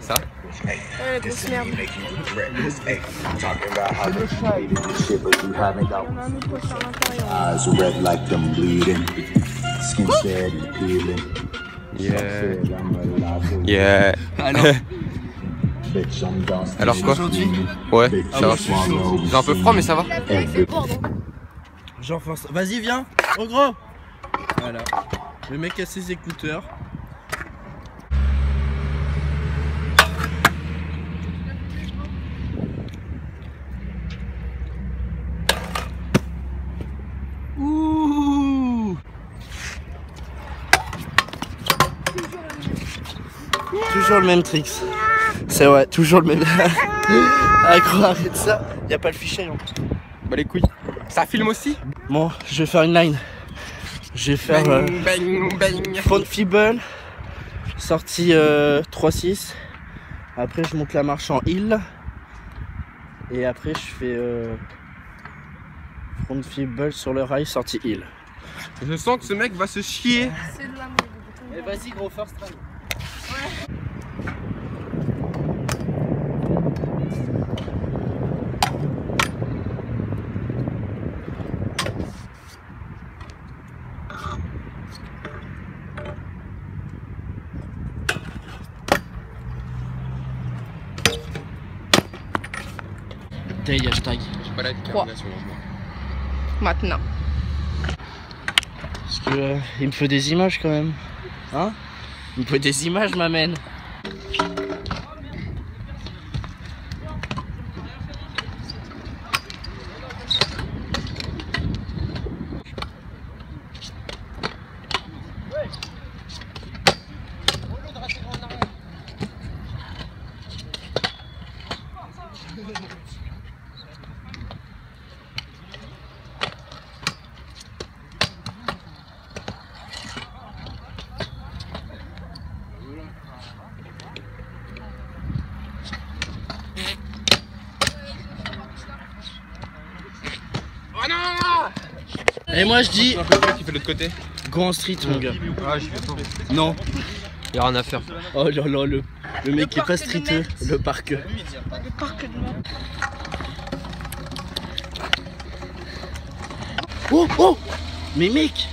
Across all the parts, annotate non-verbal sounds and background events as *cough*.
ça Ouais, la grosse merde. Yeah. Yeah. Alors, quoi Ouais, Bitch, ça va. J'ai un peu froid, mais ça va. force- vas-y, viens. Oh gros. Voilà. Le mec a ses écouteurs. Toujours le même tricks. C'est vrai, toujours le même. ah gros, arrête ça. Y a pas le fichier. Hein. Bah les couilles. Ça filme aussi Bon, je vais faire une line. Je vais faire euh, Bang, bang, bang. front feeble, sortie euh, 3-6. Après, je monte la marche en hill. Et après, je fais euh, front feeble sur le rail, sortie hill. Je sens que ce mec va se chier. C'est de. Et vas-y, gros first try. Tay hashtag. J'ai pas la détermination. Maintenant. Parce que euh, il me faut des images quand même. Hein? Il me faut des images, m'amène. Oh moi je dis qui fait de l'autre côté. Grand Street, mon gars. Ah. Non. Y'a rien à faire. Oh là là, le, le mec qui est pas streeteux, le parc. Le parc de. Oh oh Mais mec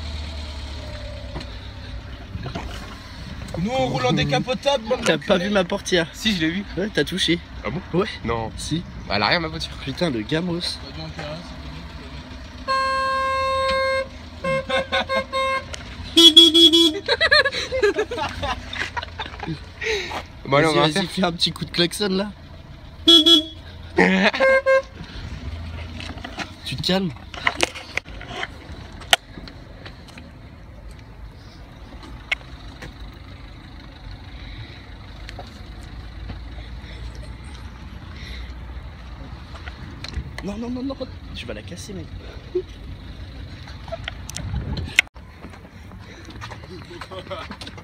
Nous on roule en décapotable. T'as pas vu ma portière Si, je l'ai vu. Ouais, t'as touché. Ah bon Ouais. Non. Si. Bah, elle a rien ma voiture. Putain, le gamos. Bon, allez, on va faire. fais un petit coup de klaxon là. *laughs* tu te calmes Non, non, non, non, tu vas la casser, mec.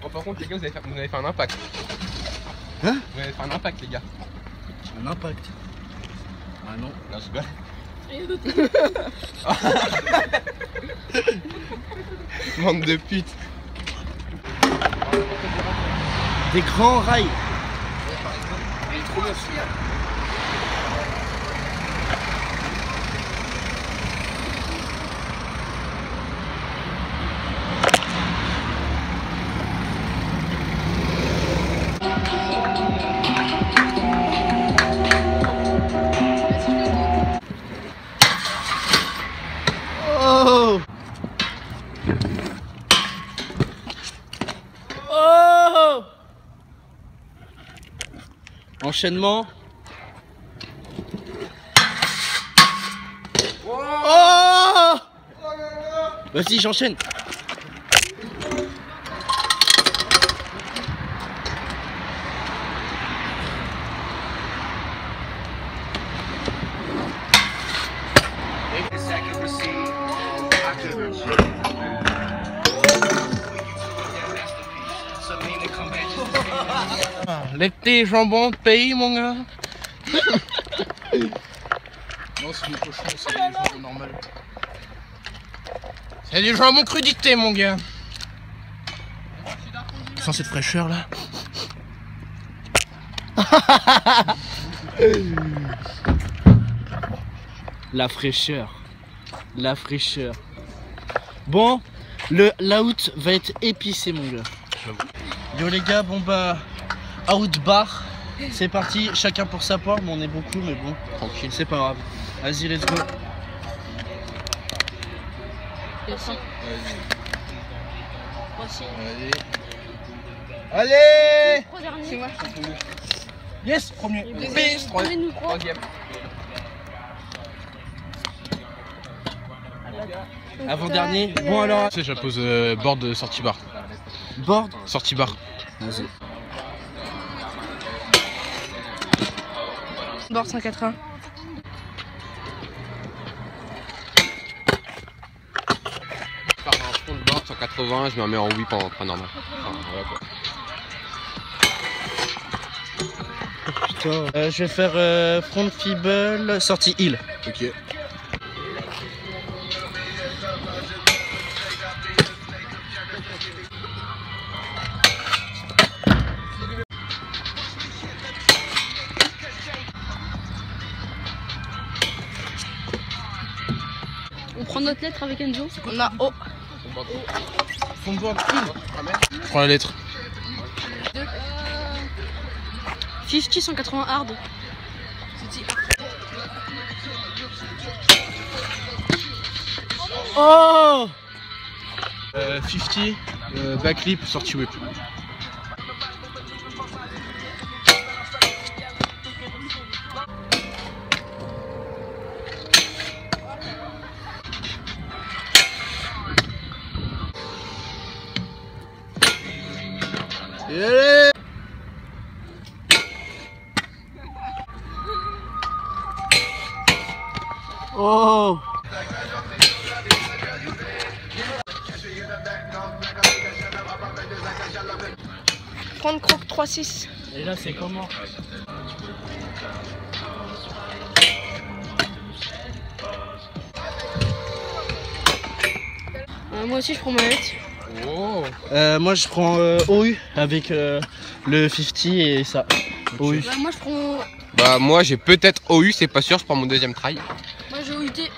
Oh, par contre, les gars, vous avez fait, vous avez fait un impact. Hein Vous avez fait un impact, les gars. Un impact. Ah non. Là, je rigole. *laughs* Bande de putes. Des grands rails. Oh Enchaînement. Oh Vas-y, j'enchaîne. Les petits jambons de pays, mon gars. *laughs* Non, c'est du cochon, c'est du jambon normal. C'est du jambon crudité, mon gars. Sans cette fraîcheur là. La fraîcheur. La fraîcheur. Bon, le l'out va être épicé mon gars. Yo les gars, bon bah out bar. C'est parti, chacun pour sa part, mais on est beaucoup mais bon, tranquille, c'est pas grave. Vas-y, let's go. Allez C'est moi. Yes, premier. Troisième. Avant-dernier. Bon alors, Tu sais, j'impose euh, board de sortie bar. board. Sortie bar. Vas-y. Bord 180. Je pars en front de board 180, je me mets en whip en train normal. Enfin, voilà quoi. Putain. Euh, je vais faire euh, front feeble, sortie heal. Ok. Notre lettre avec Enzo. On a O. Prends la lettre. 50 180 hard. Oh Euh, 50, euh, backlip, sortie whip. Prendre croque 3-6. Et là c'est comment Euh, moi aussi je prends ma lettre. Oh euh, Moi je prends euh, OU avec euh, le 50 et ça. OU. Bah, moi je prends. Bah moi j'ai peut-être OU, c'est pas sûr, je prends mon deuxième try. Moi j'ai OUT.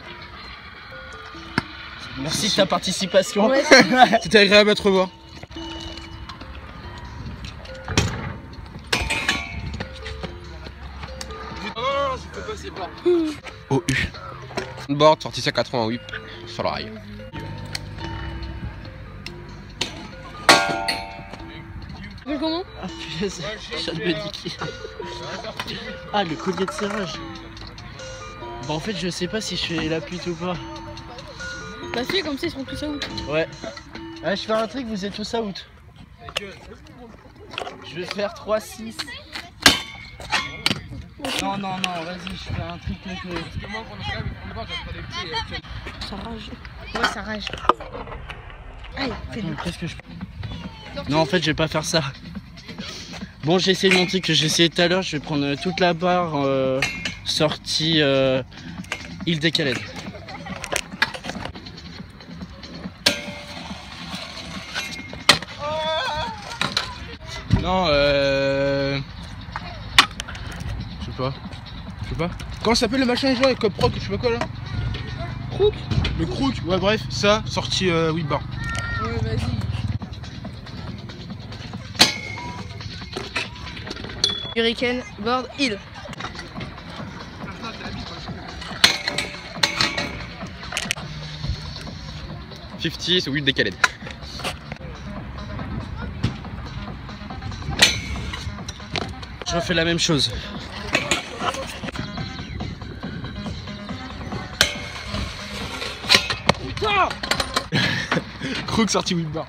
Merci de ta participation. Ouais, *laughs* C'était agréable à te revoir. OU. Board, sortie 180 whip sur le rail. Comment? Ah punaise, shot médiqué. Ah le collier de serrage. Bah en fait je sais pas si je fais la pute ou pas. Bah fais comme ça ils seront tous out. Ouais. Ah, je fais un truc, vous êtes tous out. Je vais faire 3-6. Non, non, non, vas-y, je fais un truc mec. Ça rage. Ouais, ça rage. Aïe, fais Qu'est-ce que je Non, en fait, je vais pas faire ça. Bon, j'ai essayé mon truc que j'ai essayé tout à l'heure. Je vais prendre euh, toute la barre euh, sortie euh, île des. Non, euh. Je sais pas. Je sais pas. Comment ça s'appelle le machin déjà Cop Rock, je sais pas quoi là Crook Le crook, ouais, bref, ça, sorti euh, whip bar. Ouais vas-y. Hurricane, board, heal. « 50, c'est whip décalé. Je refais la même chose. Crook sorti whip bar.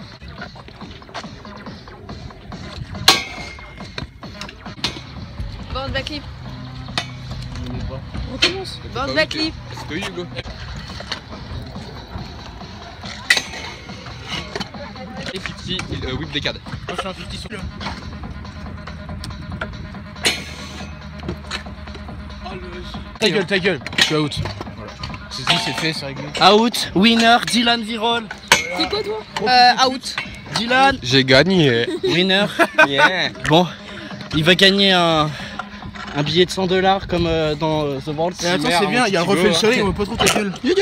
Board, backlip. Recommence. Board, backlip. C'est Hugo. Et 50, euh, whip décade. Moi, je fais un 50 sur le. Ta gueule, ta gueule. Je suis out. Voilà. C'est dit, c'est fait, c'est réglé. Out, winner, Dylan Virol. C'est quoi toi Euh, out. Dylan, J'ai gagné. winner. *laughs* Yeah. Bon, il va gagner un, un billet de 100 dollars comme euh, dans euh, The World. Et attends, c'est bien, il y a petit reflet le Thibaut, soleil, on voit pas trop ta gueule. Tiens,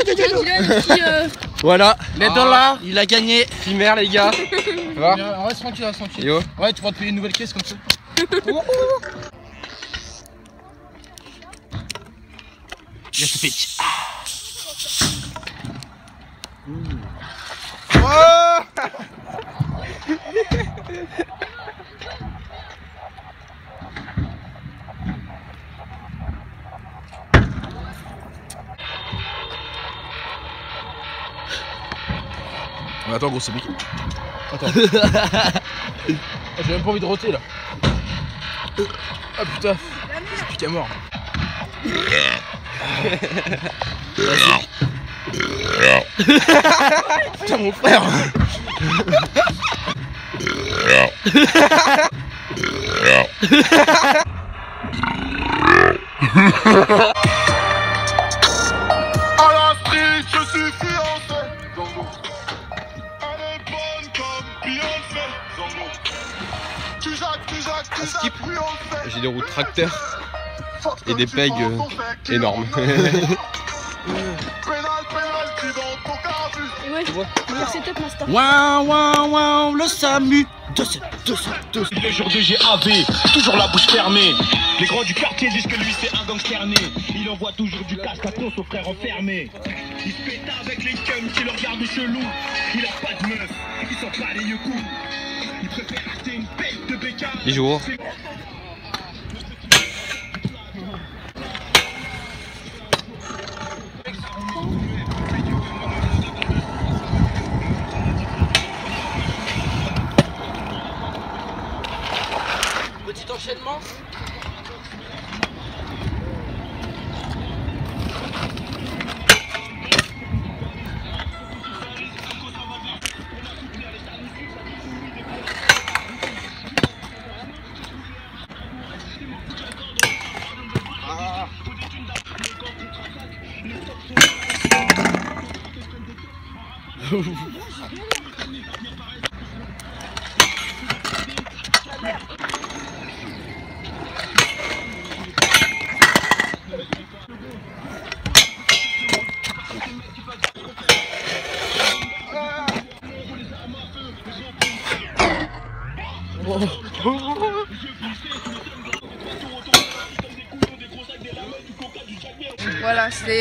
Dylan, qui, euh, Voilà, les Ah. dollars, il a gagné. Primaire, les gars. *laughs* Va Viens, Reste tranquille, reste tranquille. Yo. Ouais, tu pourras te payer une nouvelle caisse comme ça. *laughs* Là, ça fait. Attends, gros, c'est piqué. Attends. *laughs* Ah, J'ai même pas envie de roter là. Ah putain, c'est piqué à mort. *laughs* Putain, mon frère! *laughs* des roues tracteurs. *laughs* Fuck et des pegs, euh, Énormes. *laughs* ouais, setup, Master. Waouh, waouh, waouh, le SAMU. 200, 200, 200. Le jour de GAV, toujours la bouche fermée. Les grands du quartier disent que lui c'est un gangster né. Il envoie toujours du casque à ton son frère enfermé. Il se pète avec les cums qui le regardent chelou. Il a pas de meuf, il sent pas les yeux cool. Il préfère acheter une paye de bécane. Bonjour. Oh. *laughs*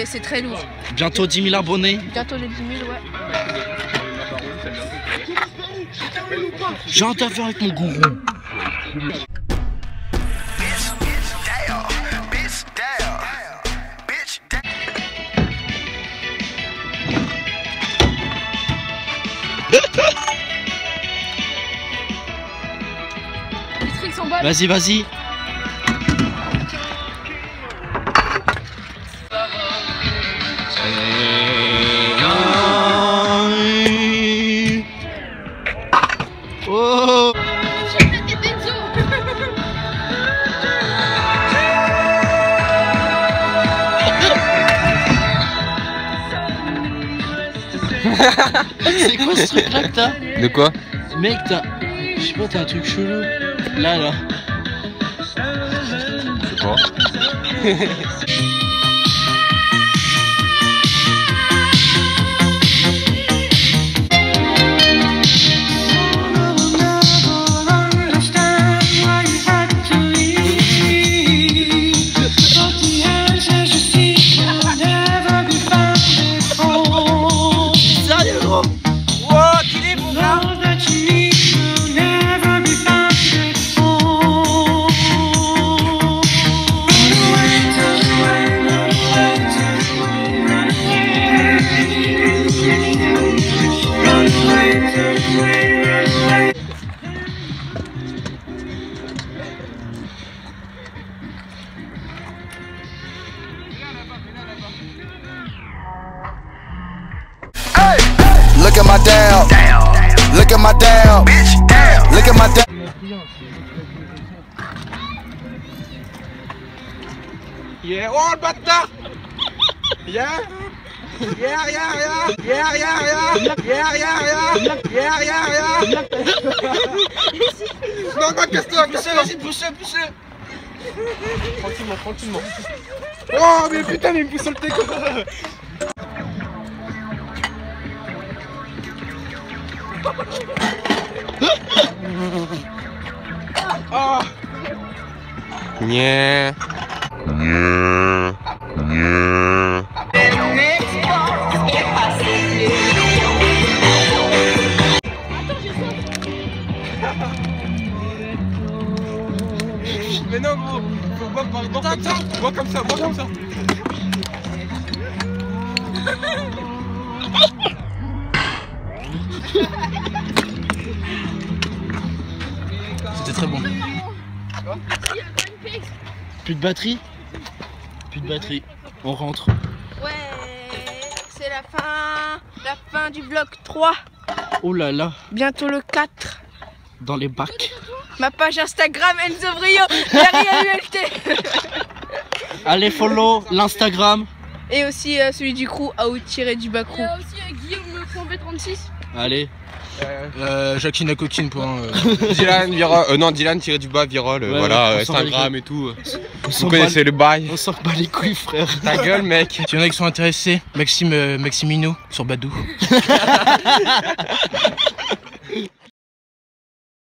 c'est très lourd. Bientôt 10 000 abonnés. Bientôt les 10 000, ouais. J'ai un affaire avec mon gourou. District 100 balles. Vas-y, vas-y. T'as De quoi Mec, t'as. Je sais pas, t'as un truc chelou. Là, là. Je sais *laughs* Look at my down. Look at my down. Look at my down. Yeah, oh le bâtard! Yeah! Yeah, yeah, yeah! Yeah, yeah, yeah! Yeah, yeah, yeah! Yeah, yeah, yeah! Non, non, casse-toi, casse-toi, vas-y, pousse-le, pousse-le! Tranquillement, tranquillement. Oh, mais putain, mais il me pousse sur le teco. Ah Yeah. Mais non, gros, faut boire par boire comme ça. Bois comme ça, bois comme ça. C'était très bon. Plus de batterie? Plus de batterie. On rentre. Ouais, c'est la fin, la fin du vlog 3. Oh là là, Bientôt le 4. Dans les bacs. Ma page Instagram Enzo Brio, ULT. Allez, follow l'Instagram. Et aussi euh, celui du crew, out-du-bas crew. A aussi euh, Guillaume.b36. Allez. Euh, Jacqueline à coquine un. Dylan, Virol, euh, non, Dylan tiré du bas, Virol, euh, Ouais, voilà, euh, Instagram et tout. Vous connaissez le bail. On s'en bat les couilles, frère. Ta gueule, mec. S'il y en a qui sont intéressés, Maxime euh, Maximino sur Badou. *laughs*